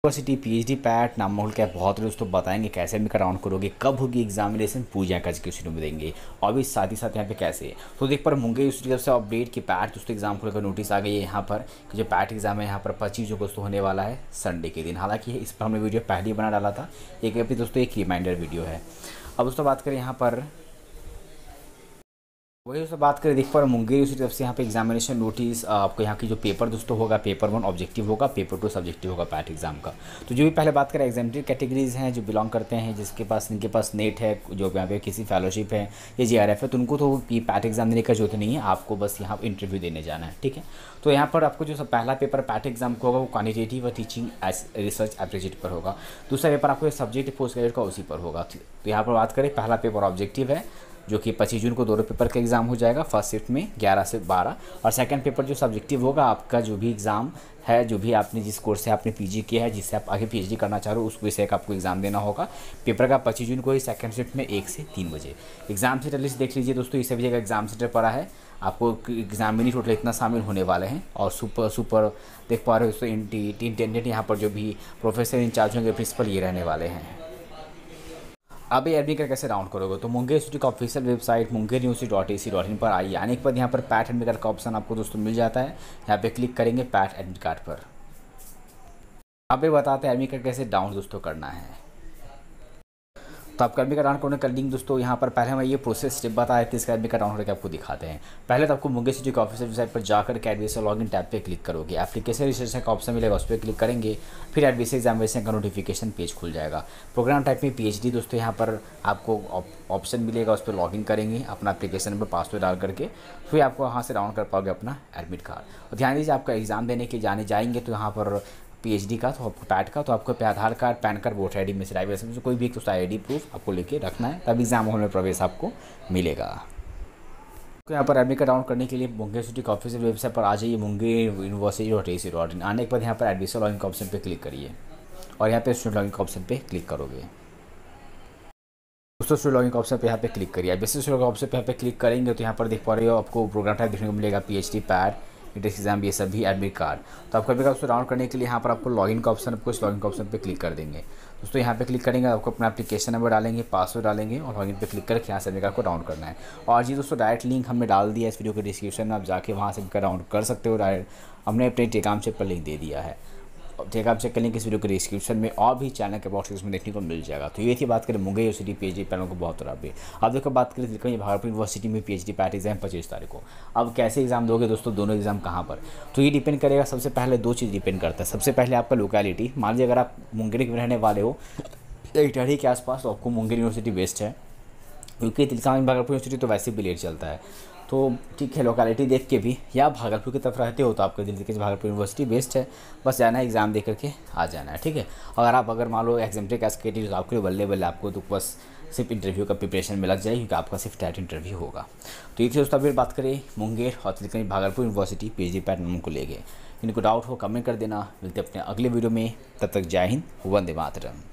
University PhD PAT नाम क्या बहुत दोस्तों, बताएँगे कैसे भी कराउंड करोगे, कब होगी एग्जामिनेशन पूजा का शुरू में देंगे। और भी साथ ही साथ यहाँ पे कैसे तो देख, पर मुंगे यूनिवर्सिटी तरफ़ से अपडेट की पैट दोस्तों एग्ज़ाम को लेकर नोटिस आ गई है यहाँ पर कि जो पैट एग्ज़ाम है यहाँ पर पच्चीस जो दोस्तों होने वाला है संडे के दिन। हालाँकि इस पर हमने वीडियो पहले ही बना डाला था। एक अपनी दोस्तों, एक रिमाइंडर वीडियो है। अब दोस्तों बात करें यहाँ पर वही उससे बात करें देख पर मुंगेर यूनिवर्सिटी तरफ़ से यहाँ पे एग्जामिनेशन नोटिस आपको यहाँ की जो पेपर दोस्तों होगा पेपर वन ऑब्जेक्टिव होगा पेपर टू सब्जेक्टिव होगा पैट एग्ज़ाम का। तो जो भी पहले बात करें एग्जामेटिव कैटेगरीज हैं, जो बिलोंग करते हैं, जिसके पास इनके पास नेट है, जो यहाँ पे किसी फेलोशिप है, या जी है तो उनको तो पैट एग्ज़ाम देने का ज़रूरत नहीं है, आपको बस यहाँ इंटरव्यू देने जाना है, ठीक है? तो यहाँ पर आपको जो सब पहला पेपर पैट एग्ज़ाम का होगा, वो क्वानिटेटिव और टीचिंग रिसर्च एप्रीजिट पर होगा। दूसरा पेपर आपको सब्जेक्ट पोस्ट ग्रेजुएट का उसी पर होगा। तो यहाँ पर बात करें, पहला पेपर ऑब्जेक्टिव है जो कि पच्चीस जून को दोनों पेपर का एग्ज़ाम हो जाएगा, फ़र्स्ट शिफ्ट में ग्यारह से बारह। और सेकंड पेपर जो सब्जेक्टिव होगा, आपका जो भी एग्ज़ाम है, जो भी आपने जिस कोर्स से आपने पीजी किया है, जिससे आप आगे पीएचडी करना चाह रहे हो, उस विषय का आपको एग्ज़ाम देना होगा। पेपर का पच्चीस जून को ही सेकंड शिफ्ट में एक से तीन बजे। एग्ज़ाम सेंटर लिस्ट देख लीजिए दोस्तों, इस बजे का एग्ज़ाम सेंटर पड़ा है। आपको एग्ज़ाम में नहीं टोटल इतना शामिल होने वाले हैं। और सुपर सुपर देख पा रहे हो दोस्तों इंटेंडेंट यहाँ पर जो भी प्रोफेसर इंचार्ज होंगे प्रिंसिपल ये रहने वाले हैं। अब ये एडमिट कैसे डाउनलोड करोगे? तो मुंगेर यूनिवर्सिटी का official website Munger university dot A C dot in पर आइए आने के बाद यहाँ पर पैट एडमिट कार्ड का ऑप्शन आपको दोस्तों मिल जाता है। यहाँ पे क्लिक करेंगे पैट एडमिट कार्ड पर। अब ये बताते हैं एडमिट कार्ड कैसे डाउन दोस्तों करना है। तो आप कर्मी का डाउनलोड करने का लिंक दोस्तों यहाँ पर पहले हमें ये प्रोसेस स्टेप बताए थे इसका का डाउनलोड करके आपको दिखाते हैं। पहले तो आपको मुंगे सिटी के ऑफ़िस वेबसाइट पर जाकर के एडमिशन लॉगिन टैब पे क्लिक करोगे। एप्लीकेशन रजिस्ट्रेशन का ऑप्शन मिलेगा, उस पर क्लिक करेंगे, फिर एडमिशन एग्जामिनेशन का नोटिफिकेशन पेज खुल जाएगा। प्रोग्राम टाइप में पीएचडी दोस्तों यहाँ पर आपको ऑप्शन मिलेगा, उस पर लॉगिन करेंगे, अपना एप्लीकेशन पर पासवर्ड डाल करके, फिर आपको वहाँ से डाउन कर पाओगे अपना एडमिट कार्ड और ध्यान दीजिए, आपका एग्ज़ाम देने के जाने जाएँगे तो यहाँ पर पीएचडी का तो आपको पैट का तो आपको Aadhaar card, PAN card, voter I D में से ड्राइवर लाइसेंस कोई भी एक तो आई प्रूफ आपको लेके रखना है तब एग्ज़ाम हॉल में प्रवेश आपको मिलेगा। तो यहाँ पर एडमिट कार्ड डाउन करने के लिए मुंगेर सिटी का ऑफिशियल वेबसाइट पर आ जाइए, Munger university dot A C dot in आने के बाद यहाँ पर एडमिशन लॉगिन के ऑप्शन पर क्लिक करिए और यहाँ पर स्टूडेंट लॉगिन के ऑप्शन पर क्लिक करोगे। दोस्तों स्टूडेंट लॉगिन के ऑप्शन पे यहाँ पे क्लिक करिए। बेसिस स्टूडेंट ऑप्शन पे यहाँ पे क्लिक करेंगे तो यहाँ पर देख पा रहे हो आपको प्रोग्राम टाइप देखने को मिलेगा P H D PAT entrance exam ये सभी एडमिट कार्ड तो आपको एडमिट कार्ड उसको डाउनलोड करने के लिए यहाँ पर आपको लॉगिन का ऑप्शन आपको इस लॉगिन का ऑप्शन पर क्लिक कर देंगे। दोस्तों, यहाँ पे क्लिक करेंगे, आपको अपना एप्लीकेशन नंबर डालेंगे पासवर्ड डालेंगे और लॉगिन पे क्लिक करके यहाँ से एडमिट आपको को डाउनलोड करना है। और जी दोस्तों डायरेक्ट लिंक हमने डाल दिया इस वीडियो के डिस्क्रिप्शन में, आप जाके वहाँ से डाउन कर सकते हो। डायरेक्ट हमने अपने टेकाम से पर लिंक दे दिया है। ठीक है, आप चेक कर लेंगे इस वीडियो के डिस्क्रिप्शन में और भी चैनल के बॉक्स में देखने को मिल जाएगा। तो ये थी बात करें Mungai university P H D panel को बहुत तरह पे अब देखो बात करें दिल्ली भागलपुर यूनिवर्सिटी में P H D PAT exam पच्चीस तारीख को। अब कैसे एग्ज़ाम दोगे दोस्तों? दोनों एग्ज़ाम कहाँ पर? तो ये डिपेंड करेगा, सबसे पहले दो चीज़ डिपेंड करता है। सबसे पहले आपका लोकेलिटी मान लीजिए अगर आप मुंगेर के रहने वाले हो इटहरी के आसपास तो आपको मुंगेर यूनिवर्सिटी बेस्ट है। क्योंकि तिलसा भागलपुर यूनिवर्सिटी तो वैसे भी लेट चलता है। तो ठीक है लोकेलिटी देख के भी। या भागलपुर की तरफ़ रहते हो तो आपके दिल्ली के भागलपुर यूनिवर्सिटी बेस्ट है। बस जाना है एग्ज़ाम दे करके आ जाना है, ठीक है? अगर आप अगर मान लो एग्जामेटरी कैस के तो आपके लिए बल्ले बल्ले आपको तो बस सिर्फ़ इंटरव्यू का प्रिपरेशन में लग जाए क्योंकि आपका सिर्फ़ टैट इंटरव्यू होगा। तो एक दोस्तों फिर बात करें, मुंगेर और तिलकनी Bhagalpur university P H D pattern को ले गए। इनको डाउट हो कमेंट कर देना। मिलते अपने अगले वीडियो में। तब तक जय हिंद, वंदे मातरम।